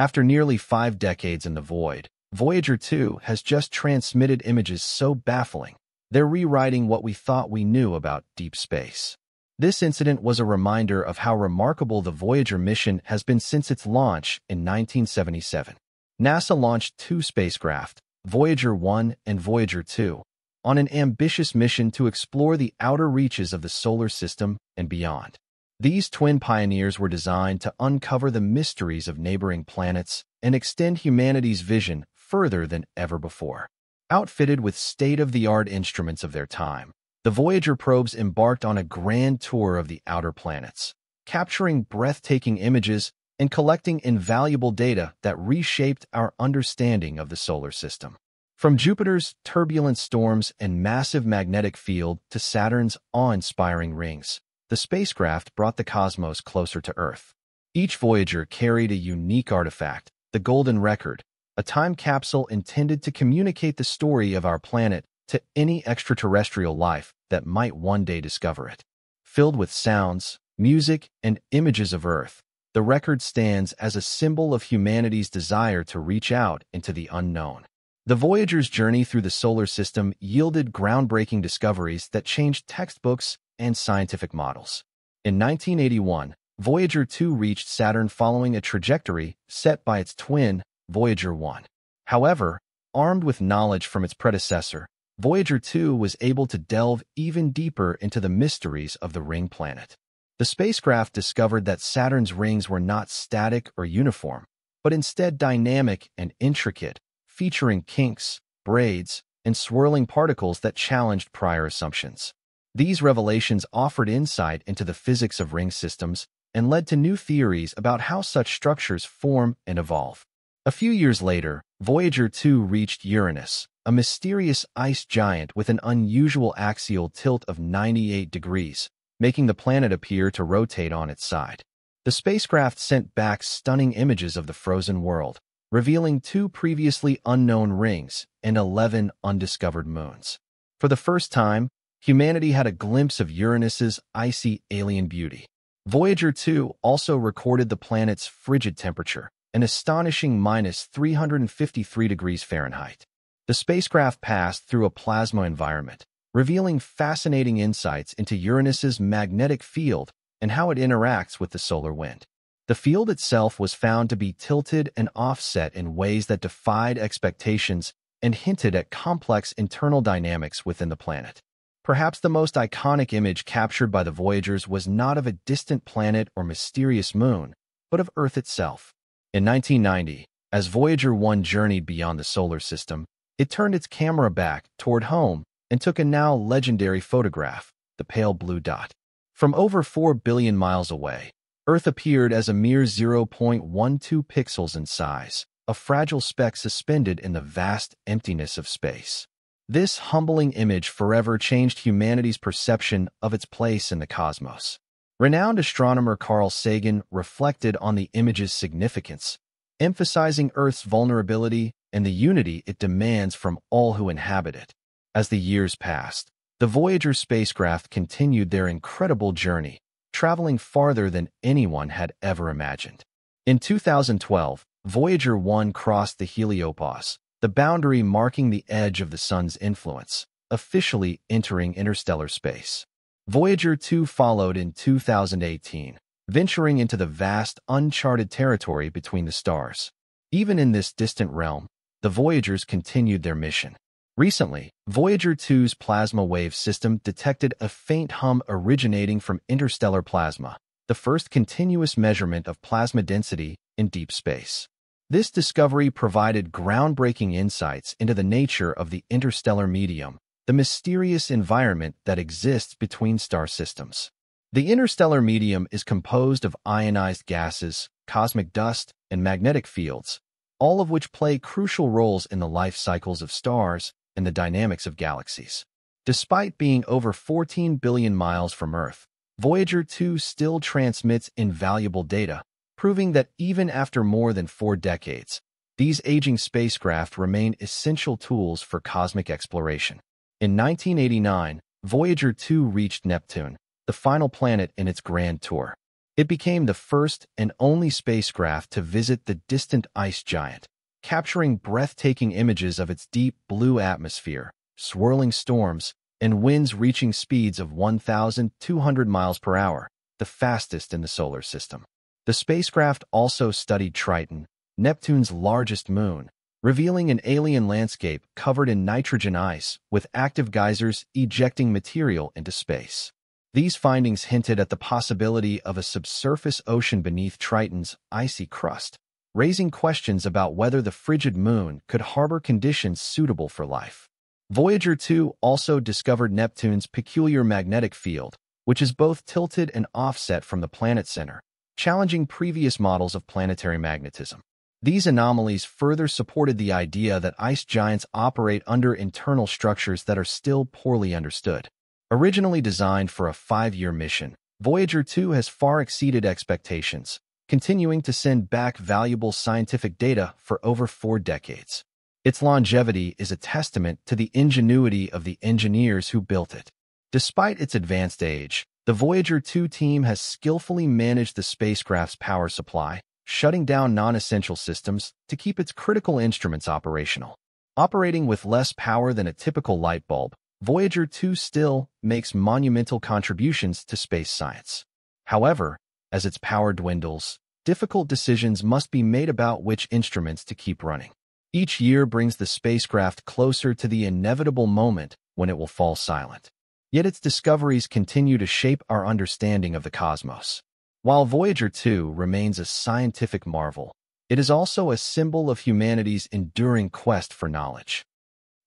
After nearly five decades in the void, Voyager 2 has just transmitted images so baffling, they're rewriting what we thought we knew about deep space. This incident was a reminder of how remarkable the Voyager mission has been since its launch in 1977. NASA launched two spacecraft, Voyager 1 and Voyager 2, on an ambitious mission to explore the outer reaches of the solar system and beyond. These twin pioneers were designed to uncover the mysteries of neighboring planets and extend humanity's vision further than ever before. Outfitted with state-of-the-art instruments of their time, the Voyager probes embarked on a grand tour of the outer planets, capturing breathtaking images and collecting invaluable data that reshaped our understanding of the solar system. From Jupiter's turbulent storms and massive magnetic field to Saturn's awe-inspiring rings, the spacecraft brought the cosmos closer to Earth. Each Voyager carried a unique artifact, the Golden Record, a time capsule intended to communicate the story of our planet to any extraterrestrial life that might one day discover it. Filled with sounds, music, and images of Earth, the record stands as a symbol of humanity's desire to reach out into the unknown. The Voyager's journey through the solar system yielded groundbreaking discoveries that changed textbooks and scientific models. In 1981, Voyager 2 reached Saturn following a trajectory set by its twin, Voyager 1. However, armed with knowledge from its predecessor, Voyager 2 was able to delve even deeper into the mysteries of the ring planet. The spacecraft discovered that Saturn's rings were not static or uniform, but instead dynamic and intricate, featuring kinks, braids, and swirling particles that challenged prior assumptions. These revelations offered insight into the physics of ring systems and led to new theories about how such structures form and evolve. A few years later, Voyager 2 reached Uranus, a mysterious ice giant with an unusual axial tilt of 98 degrees, making the planet appear to rotate on its side. The spacecraft sent back stunning images of the frozen world, revealing two previously unknown rings and 11 undiscovered moons. For the first time, humanity had a glimpse of Uranus's icy alien beauty. Voyager 2 also recorded the planet's frigid temperature, an astonishing minus 353 degrees Fahrenheit. The spacecraft passed through a plasma environment, revealing fascinating insights into Uranus's magnetic field and how it interacts with the solar wind. The field itself was found to be tilted and offset in ways that defied expectations and hinted at complex internal dynamics within the planet. Perhaps the most iconic image captured by the Voyagers was not of a distant planet or mysterious moon, but of Earth itself. In 1990, as Voyager 1 journeyed beyond the solar system, it turned its camera back toward home and took a now legendary photograph, the pale blue dot. From over 4 billion miles away, Earth appeared as a mere 0.12 pixels in size, a fragile speck suspended in the vast emptiness of space. This humbling image forever changed humanity's perception of its place in the cosmos. Renowned astronomer Carl Sagan reflected on the image's significance, emphasizing Earth's vulnerability and the unity it demands from all who inhabit it. As the years passed, the Voyager spacecraft continued their incredible journey, traveling farther than anyone had ever imagined. In 2012, Voyager 1 crossed the heliopause, the boundary marking the edge of the Sun's influence, officially entering interstellar space. Voyager 2 followed in 2018, venturing into the vast, uncharted territory between the stars. Even in this distant realm, the Voyagers continued their mission. Recently, Voyager 2's plasma wave system detected a faint hum originating from interstellar plasma, the first continuous measurement of plasma density in deep space. This discovery provided groundbreaking insights into the nature of the interstellar medium, the mysterious environment that exists between star systems. The interstellar medium is composed of ionized gases, cosmic dust, and magnetic fields, all of which play crucial roles in the life cycles of stars and the dynamics of galaxies. Despite being over 14 billion miles from Earth, Voyager 2 still transmits invaluable data, proving that even after more than four decades, these aging spacecraft remain essential tools for cosmic exploration. In 1989, Voyager 2 reached Neptune, the final planet in its grand tour. It became the first and only spacecraft to visit the distant ice giant, capturing breathtaking images of its deep blue atmosphere, swirling storms, and winds reaching speeds of 1,200 miles per hour, the fastest in the solar system. The spacecraft also studied Triton, Neptune's largest moon, revealing an alien landscape covered in nitrogen ice with active geysers ejecting material into space. These findings hinted at the possibility of a subsurface ocean beneath Triton's icy crust, raising questions about whether the frigid moon could harbor conditions suitable for life. Voyager 2 also discovered Neptune's peculiar magnetic field, which is both tilted and offset from the planet center, challenging previous models of planetary magnetism. These anomalies further supported the idea that ice giants operate under internal structures that are still poorly understood. Originally designed for a five-year mission, Voyager 2 has far exceeded expectations, continuing to send back valuable scientific data for over four decades. Its longevity is a testament to the ingenuity of the engineers who built it. Despite its advanced age, the Voyager 2 team has skillfully managed the spacecraft's power supply, shutting down non-essential systems to keep its critical instruments operational. Operating with less power than a typical light bulb, Voyager 2 still makes monumental contributions to space science. However, as its power dwindles, difficult decisions must be made about which instruments to keep running. Each year brings the spacecraft closer to the inevitable moment when it will fall silent. Yet its discoveries continue to shape our understanding of the cosmos. While Voyager 2 remains a scientific marvel, it is also a symbol of humanity's enduring quest for knowledge.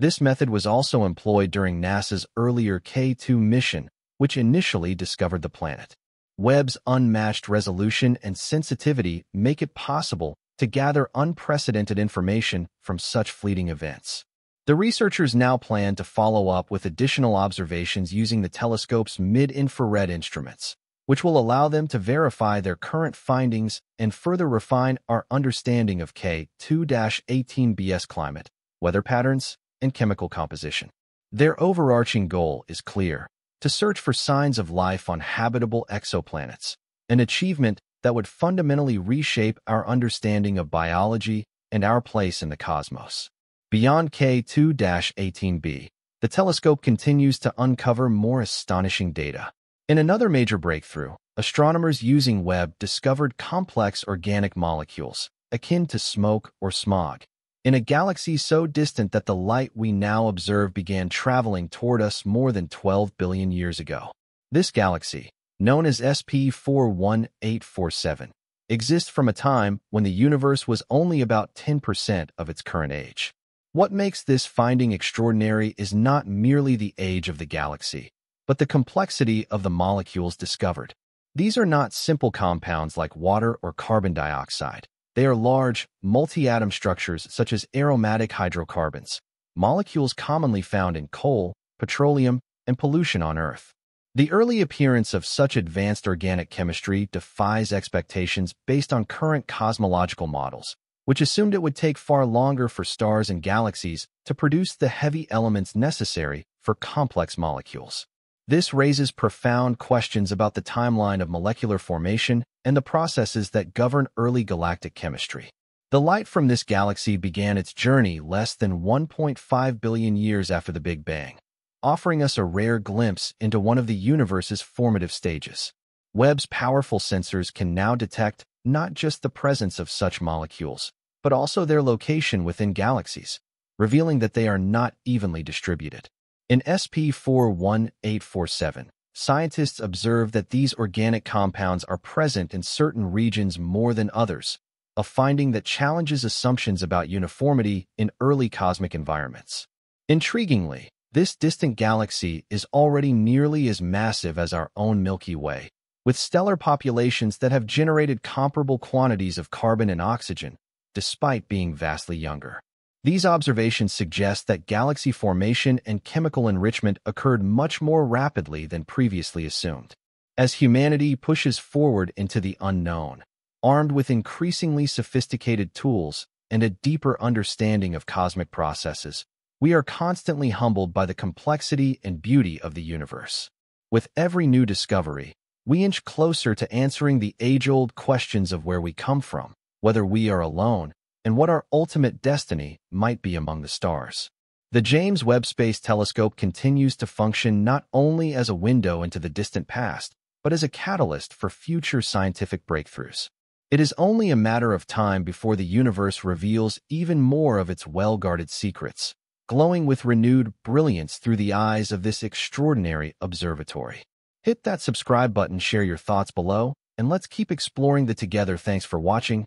This method was also employed during NASA's earlier K2 mission, which initially discovered the planet. Webb's unmatched resolution and sensitivity make it possible to gather unprecedented information from such fleeting events. The researchers now plan to follow up with additional observations using the telescope's mid-infrared instruments, which will allow them to verify their current findings and further refine our understanding of K2-18b's climate, weather patterns, and chemical composition. Their overarching goal is clear to search for signs of life on habitable exoplanets, an achievement that would fundamentally reshape our understanding of biology and our place in the cosmos. Beyond K2-18b, the telescope continues to uncover more astonishing data. In another major breakthrough, astronomers using Webb discovered complex organic molecules, akin to smoke or smog, in a galaxy so distant that the light we now observe began traveling toward us more than 12 billion years ago. This galaxy, known as SP41847, exists from a time when the universe was only about 10% of its current age. What makes this finding extraordinary is not merely the age of the galaxy, but the complexity of the molecules discovered. These are not simple compounds like water or carbon dioxide. They are large, multi-atom structures such as aromatic hydrocarbons, molecules commonly found in coal, petroleum, and pollution on Earth. The early appearance of such advanced organic chemistry defies expectations based on current cosmological models, which assumed it would take far longer for stars and galaxies to produce the heavy elements necessary for complex molecules. This raises profound questions about the timeline of molecular formation and the processes that govern early galactic chemistry. The light from this galaxy began its journey less than 1.5 billion years after the Big Bang, offering us a rare glimpse into one of the universe's formative stages. Webb's powerful sensors can now detect not just the presence of such molecules, but also their location within galaxies, revealing that they are not evenly distributed. In SP41847, scientists observe that these organic compounds are present in certain regions more than others, a finding that challenges assumptions about uniformity in early cosmic environments. Intriguingly, this distant galaxy is already nearly as massive as our own Milky Way, with stellar populations that have generated comparable quantities of carbon and oxygen, despite being vastly younger. These observations suggest that galaxy formation and chemical enrichment occurred much more rapidly than previously assumed. As humanity pushes forward into the unknown, armed with increasingly sophisticated tools and a deeper understanding of cosmic processes, we are constantly humbled by the complexity and beauty of the universe. With every new discovery, we inch closer to answering the age-old questions of where we come from, whether we are alone, and what our ultimate destiny might be among the stars. The James Webb Space Telescope continues to function not only as a window into the distant past, but as a catalyst for future scientific breakthroughs. It is only a matter of time before the universe reveals even more of its well-guarded secrets, glowing with renewed brilliance through the eyes of this extraordinary observatory. Hit that subscribe button, share your thoughts below, and let's keep exploring the together. Thanks for watching,